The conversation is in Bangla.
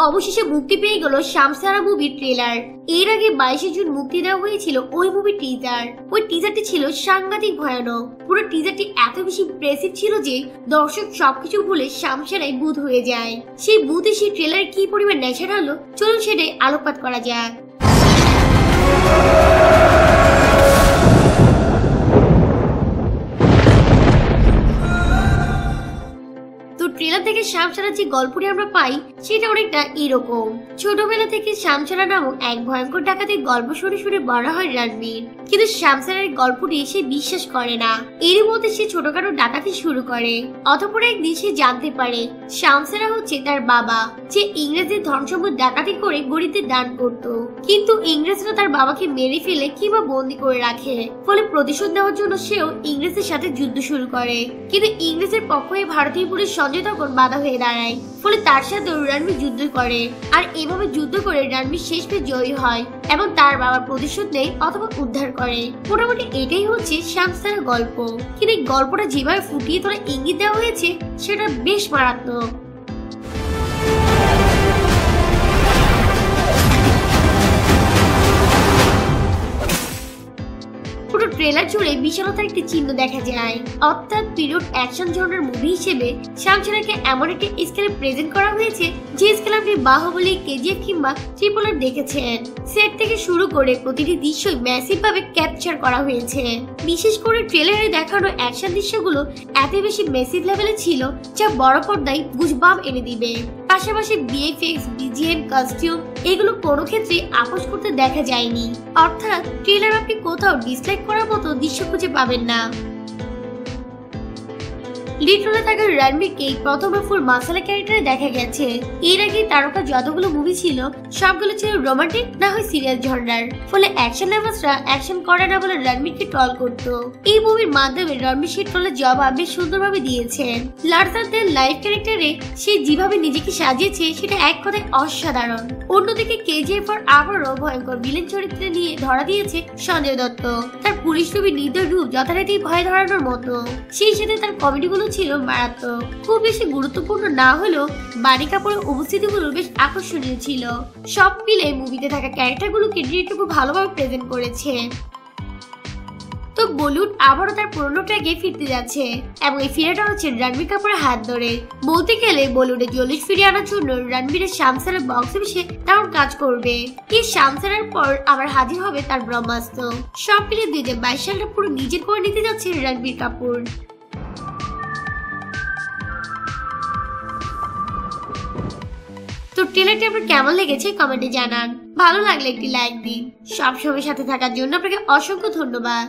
অবশেষে মুক্তি পেয়ে গেল শামসারা মুভির ট্রেলার এর আগে বাইশে জুন মুক্তি দেওয়া হয়েছিল ওই মুভির টিজার ওই টিজারটি ছিল সাংঘাতিক ভয়ানক। পুরো টিজারটি এত বেশি ইমপ্রেসিভ ছিল যে দর্শক সবকিছু ভুলে শামসারাই বুধ হয়ে যায়। সেই বুধে সেই ট্রেলারে কি পরিমাণ নেশা হলো? চলুন সেটাই আলোকপাত করা যাক। থেকে শ্যামসারার যে গল্পটি আমরা পাই, সেটা অনেকটা এরকম। ছোটবেলা থেকে শ্যামসারা নামক এক ভয়ঙ্কর ডাকাতের গল্প শুনে শুনে বড় হয় রণবীর কিন্তু শ্যামসারার গল্পটি সে বিশ্বাস করে না। এরই মধ্যে সে ছোটখাটো ডাকাতি শুরু করে। অতপর একদিন সে জানতে পারে শ্যামসারা হচ্ছে তার বাবা। যে ইংরেজদের ধনসম্পদ ডাকাতি করে গরিবদের দান করত। কিন্তু ইংরেজরা তার বাবাকে মেরে ফেলে কিংবা বন্দি করে রাখে। ফলে প্রতিশোধ নেওয়ার জন্য সেও ইংরেজদের সাথে যুদ্ধ শুরু করে। কিন্তু ইংরেজের পক্ষে ভারতীয় পুলিশ সঞ্জয় তখন বাধা হয়ে দাঁড়ায়। ফলে তার সাথে রণবীর যুদ্ধ করে। আর এভাবে যুদ্ধ করে রণবীর শেষ পে জয়ী হয় এবং তার বাবার প্রতিশোধ নেয় অথবা উদ্ধার করে। মোটামুটি এটাই হচ্ছে শ্যামসার গল্প। কিন্তু এই গল্পটা যেভাবে ফুটিয়ে তোলা ইঙ্গিত দেওয়া হয়েছে, সেটা বেশ মারাত্মক। ট্রেলার জুড়ে বিশালতার একটি চিহ্ন দেখা যায়। অর্থাৎ পিরিয়ড অ্যাকশন জনের মুভি হিসেবে শ্যামচেরাকে এমন একটি স্কেলে প্রেজেন্ট করা হয়েছে, যে স্কেলে আপনি বাহুবলী, কেজিএফ কিংবা ট্রিপলার দেখেছেন। সেট থেকে শুরু করে প্রতিটি দৃশ্যই ম্যাসিভ ভাবে ক্যাপচার করা হয়েছে। বিশেষ করে ট্রেলারে দেখানো অ্যাকশন দৃশ্যগুলো এত বেশি মেসিভ লেভেলে ছিল, যা বড় পর্দায় গুজবাম এনে দিবে। পাশাপাশি বিএফএক্স বিজিএম কস্টিউম এগুলো কোনো ক্ষেত্রে আপোষ করতে দেখা যায়নি। অর্থাৎ ট্রেলার আপনি কোথাও ডিসলাইক করার মতো দৃশ্য খুঁজে পাবেন না। লিড রোলে থাকা রণবীরকে প্রথমে ফুল মাসালা ক্যারেক্টারে দেখা গেছে। এর আগে তারকা যতগুলো মুভি ছিল, সবগুলো ছিল রোমান্টিক না হয় সিরিয়াল ঝর্ণার। ফলে অ্যাকশন লাভার্সরা অ্যাকশন করে না বলে রণবীরকে ট্রল করতো। এই মুভির মাধ্যমে রণবীর সেই ট্রলের জবাব বেশ সুন্দরভাবে দিয়েছেন। লার্সারদের লাইভ ক্যারেক্টারে সে যেভাবে নিজেকে সাজিয়েছে, সেটা এক কথায় অসাধারণ। অন্যদিকে কেজিএফ আর আবারও ভয়ঙ্কর ভিলেন চরিত্রে নিয়ে ধরা দিয়েছে সঞ্জয় দত্ত। তার পুলিশ ছবি নির্দয় রূপ যথারীতি ভয় ধরানোর মতো। সেই সাথে তার কমেডিগুলো ছিল মারাত্মক। খুব বেশি গুরুত্বপূর্ণ না হলেও বাণী কাপুরের উপস্থিতিগুলো বেশ আকর্ষণীয় ছিল। সব মিলে মুভিতে থাকা ক্যারেক্টারগুলোকে খুব ভালোভাবে প্রেজেন্ট করেছে তো বলিউড আবারও তার পুরনো ট্র্যাকে ফিরতে যাচ্ছে এবং এই ফিরাটা হচ্ছে রণবীর কাপুরের হাত ধরে। বলতে গেলে বলিউডে জলিশ ফিরিয়ে আনার জন্য রণবীরের শামসারের বক্স অফিসে তেমন কাজ করবে। এই শামসারের পর আবার হাজির হবে তার ব্রহ্মাস্ত্র। সব মিলে দুই হাজার বাইশ সালটা পুরো নিজের করে নিতে যাচ্ছে রণবীর কাপুর। ট্রেলারটি আপনার কেমন লেগেছে কমেন্টে জানান। ভালো লাগলে একটি লাইক দিন। সব সময় সাথে থাকার জন্য আপনাকে অসংখ্য ধন্যবাদ।